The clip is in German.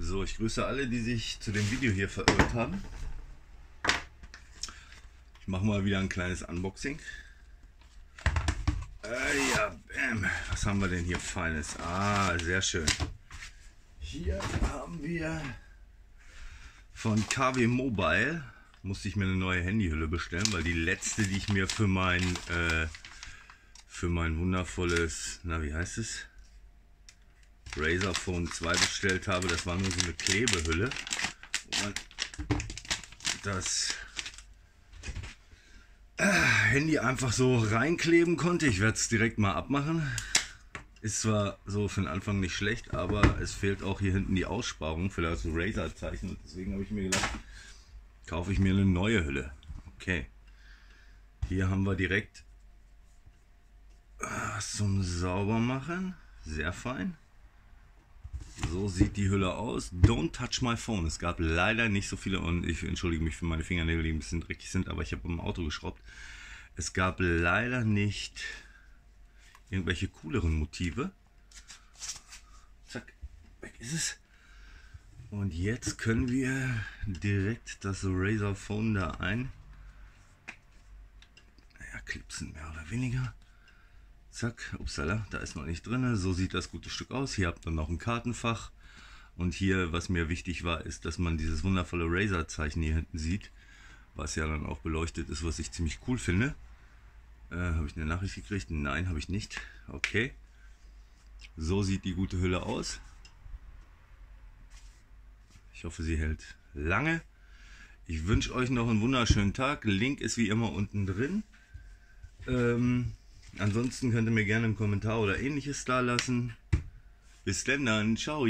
So, ich grüße alle, die sich zu dem Video hier verirrt haben. Ich mache mal wieder ein kleines Unboxing. Äh, ja, bam. Was haben wir denn hier Feines? Ah, sehr schön. Hier haben wir von KW Mobile. Musste ich mir eine neue Handyhülle bestellen, weil die letzte, die ich mir für mein, äh, für mein wundervolles, na wie heißt es? Razer Phone 2 bestellt habe. Das war nur so eine Klebehülle, das äh, Handy einfach so reinkleben konnte. Ich werde es direkt mal abmachen. Ist zwar so für den Anfang nicht schlecht, aber es fehlt auch hier hinten die Aussparung für das Razer-Zeichen. Deswegen habe ich mir gedacht, kaufe ich mir eine neue Hülle. Okay. Hier haben wir direkt was zum Saubermachen. Sehr fein. So sieht die Hülle aus. Don't touch my phone. Es gab leider nicht so viele und ich entschuldige mich für meine Fingernägel, die ein bisschen dreckig sind, aber ich habe im Auto geschraubt. Es gab leider nicht irgendwelche cooleren Motive. Zack, weg ist es. Und jetzt können wir direkt das Razer Phone da ein. Naja, klipsen mehr oder weniger. Zack, upsala, da ist noch nicht drin. So sieht das gute Stück aus. Hier habt ihr noch ein Kartenfach. Und hier, was mir wichtig war, ist, dass man dieses wundervolle Razer-Zeichen hier hinten sieht. Was ja dann auch beleuchtet ist, was ich ziemlich cool finde. Äh, habe ich eine Nachricht gekriegt? Nein, habe ich nicht. Okay. So sieht die gute Hülle aus. Ich hoffe, sie hält lange. Ich wünsche euch noch einen wunderschönen Tag. Link ist wie immer unten drin. Ähm, Ansonsten könnt ihr mir gerne einen Kommentar oder ähnliches da lassen. Bis dann. Ciao.